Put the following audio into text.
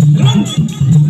Run!